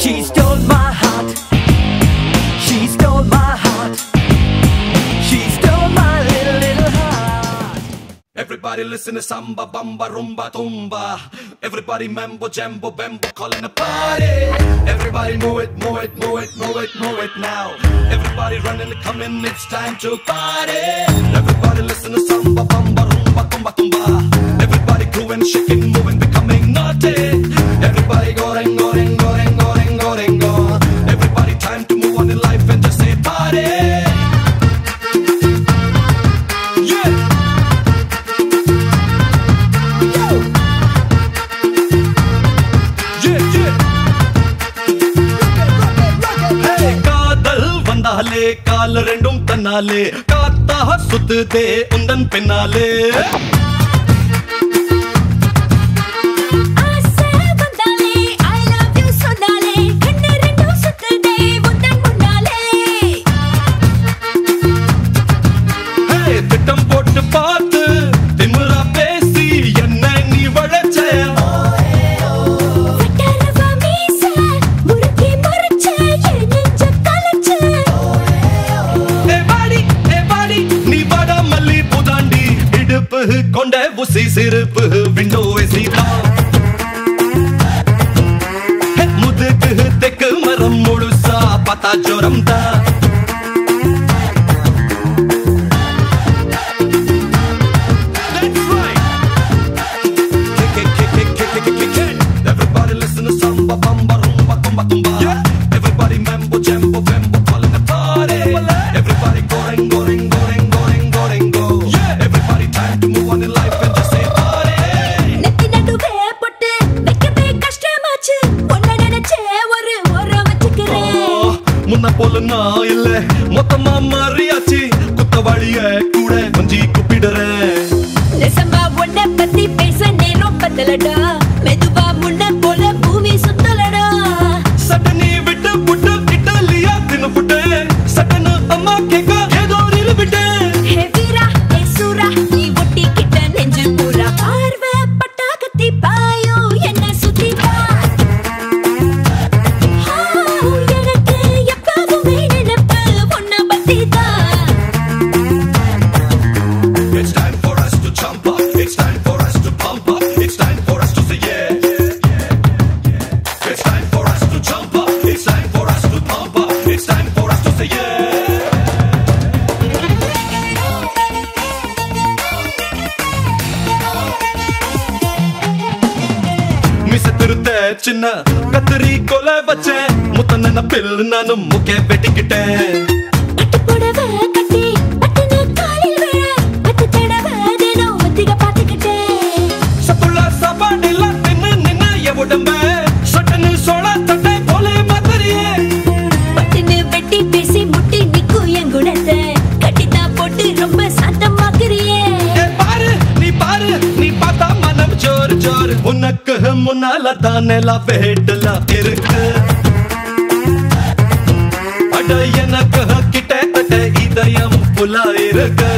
She stole my heart. She stole my heart. She stole my little, little heart. Everybody listen to samba, bamba, rumba, tumba. Everybody mambo, jambo, bambo, calling a party. Everybody move it, move it, move it, move it, move it now. Everybody running, coming, it's time to party. கால் ரெண்டும் தன்னாலே. காத்தாக சுத்துதே உந்தன் பின்னாலே சிரிப்பு கொண்ட புசி சிரிப்பு விண்டோவை சீதா முதுக்கு தெக்கு மரம் முழுசா பார்த்தா ஜோர. போல நான் இல்ல. மொத்தமா மாறியாச்சு குத்த வழிய. திருத்த சின்ன கத்திரி கொலை வச்சேன். முத்தன பில் நானும் முக்கே வெட்டிக்கிட்டேன். தட்டி பேசி முட்டி நிக்கும் என் குணத்தை. கட்டித்தா போட்டு ரொம்ப சாந்தமாக்குறியே. பாரு நீ பாரு நீ பார்த்தா மனம் ஜோர் ஜோர் உனக்கு முன்னால தானேலா வேட்டலா இருக்கு. அட எனக்கு கிட்ட அட இதயம் புலா இருக்கு.